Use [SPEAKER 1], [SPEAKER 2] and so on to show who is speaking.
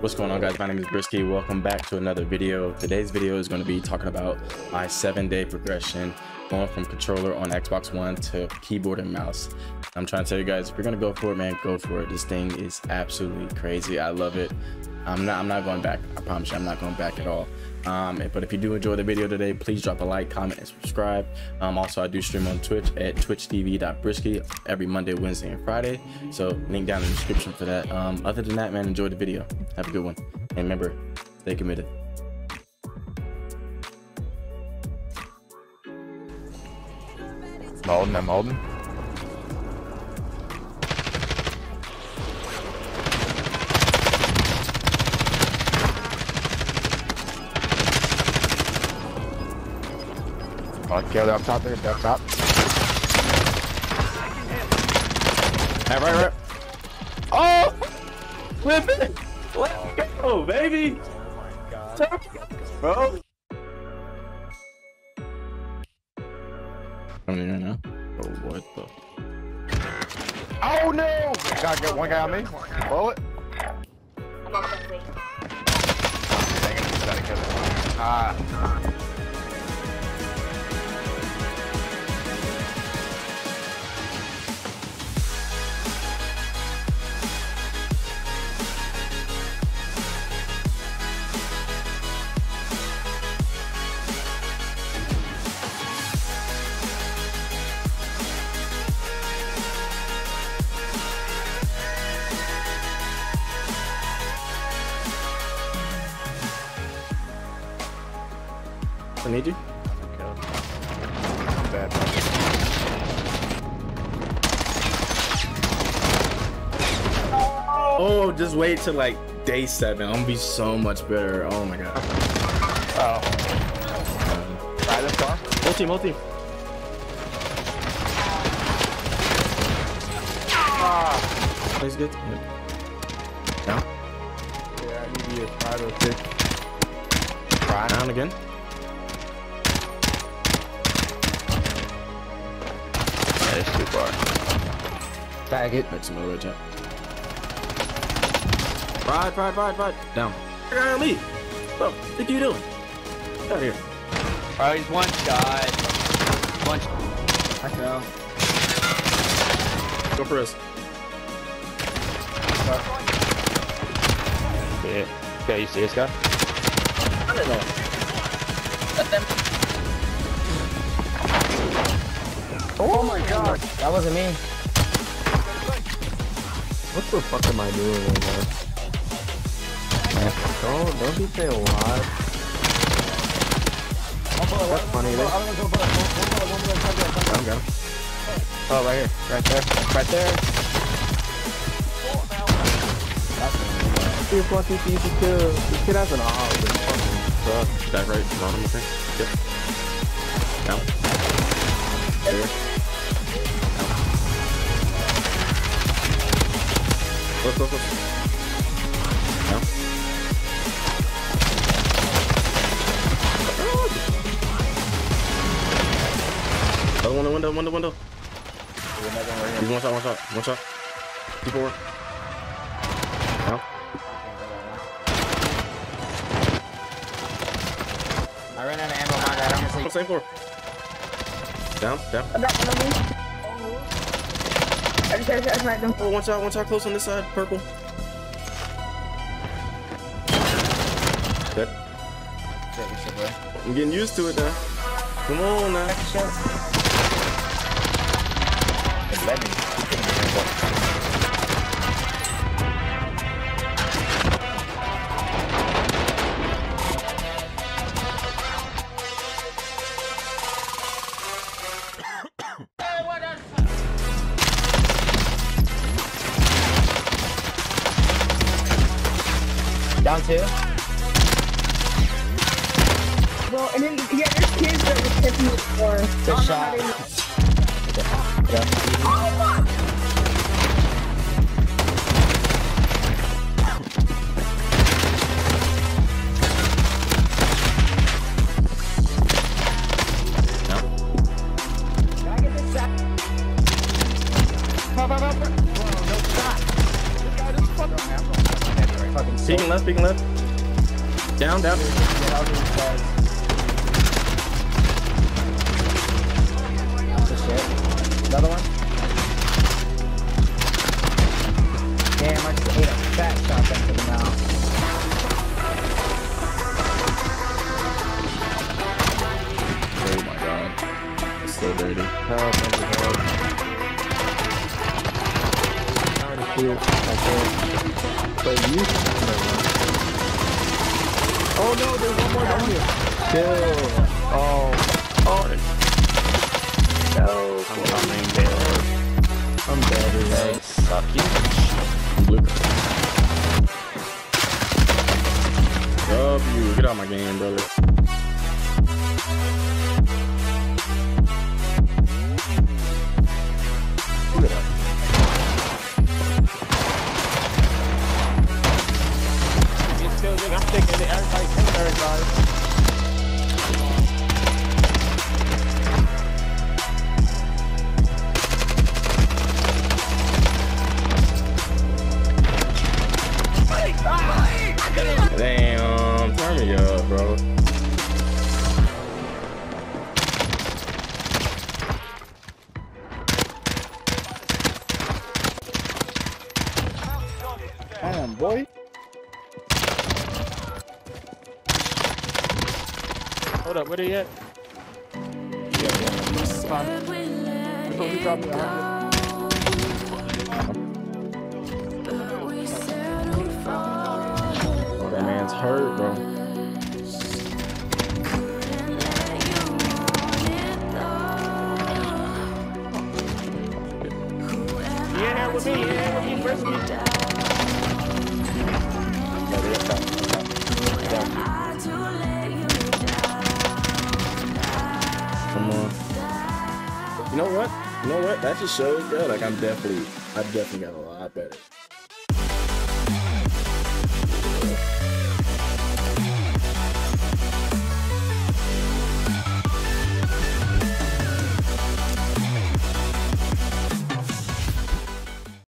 [SPEAKER 1] What's going on guys? My name is Briskey. Welcome back to another video. Today's video is going to be talking about my seven day progression going from controller on Xbox One to keyboard and mouse. I'm trying to tell you guys, if you're going to go for it, man, go for it. This thing is absolutely crazy. I love it. I'm not, I'm not going back. I promise you, I'm not going back at all. Um, but if you do enjoy the video today, please drop a like, comment, and subscribe. Um, also, I do stream on Twitch at twitchtv.brisky every Monday, Wednesday, and Friday. So link down in the description for that. Um, other than that, man, enjoy the video. Have a good one. And remember, stay committed.
[SPEAKER 2] Malden, I'm Malden. Okay, they're up top there, they're up top.
[SPEAKER 1] Right, right, right. Oh! Flip it! Let's go, baby! Bro! I mean, right now. Oh, what the?
[SPEAKER 2] Oh no! Gotta get one guy on me. Bullet. Ah.
[SPEAKER 1] I need you.
[SPEAKER 2] Bad.
[SPEAKER 1] Oh, just wait till like day seven. I'm gonna be so much better. Oh my god.
[SPEAKER 2] Oh. Right, let's go.
[SPEAKER 1] Multi, multi.
[SPEAKER 2] Ah.
[SPEAKER 1] Plays good. Down.
[SPEAKER 2] Yeah, I need to be a five or six. Try.
[SPEAKER 1] Down again.
[SPEAKER 2] It's too far.
[SPEAKER 3] Tag it.
[SPEAKER 1] Make some more red chat. Ride, ride, ride, ride. Down. Guy on me. Bro, what are you doing? Get out of here.
[SPEAKER 3] Oh, he's one shot. One. I fell.
[SPEAKER 1] Go for us.
[SPEAKER 2] Yeah. Yeah, you see this guy?
[SPEAKER 3] I don't know. Oh my god. That wasn't me.
[SPEAKER 4] What the fuck am I doing right now? Don't, don't be saying live. That's funny, man.
[SPEAKER 1] Down, down.
[SPEAKER 3] Oh, right here. Right there. Right there.
[SPEAKER 4] Dude, fucking easy kill. This kid has an eye. This fucking sucks.
[SPEAKER 1] Back right. Bottom, okay. Yep. Down. There. Close, close. Down. Other one, window, window, window. He's one shot, one shot, one shot. Two forward. Down.
[SPEAKER 3] I ran out of ammo, my bad. I'm gonna
[SPEAKER 1] Oh,
[SPEAKER 3] sleep.
[SPEAKER 1] Down, down.
[SPEAKER 5] I got one of. I just, I just, I sniped him.
[SPEAKER 1] Oh, one shot, one shot close on this side. Purple. Dead. I'm getting used to it now. Come on now.
[SPEAKER 3] Down two.
[SPEAKER 5] Well, and then, yeah, there's kids that were tipping me before.
[SPEAKER 3] Good
[SPEAKER 5] I don't know
[SPEAKER 3] shot. Yeah. Oh,
[SPEAKER 1] Can left, peeking left. Down, down.
[SPEAKER 3] Get out of these guys. Oh, shit. Another one? Damn, I just ate a fat shotgun to the mouth.
[SPEAKER 1] Oh my god. It's so dirty.
[SPEAKER 4] Help, nigga, help. Trying to shoot. I can't. But you. Oh no, there's one more down here. Chill. Oh. Oh. No. I'm coming. I'm dead. Hey, suck you.
[SPEAKER 1] Blue. W. Get out my game, brother.
[SPEAKER 4] Secondary guys. Hold up, where they at? Fine. Before he dropped me a hundred.
[SPEAKER 1] Oh, that man's hurt, bro.
[SPEAKER 4] He in here with me. Here with me. Press
[SPEAKER 1] You know what? That just shows, bro. Like I'm definitely, I definitely got a lot better.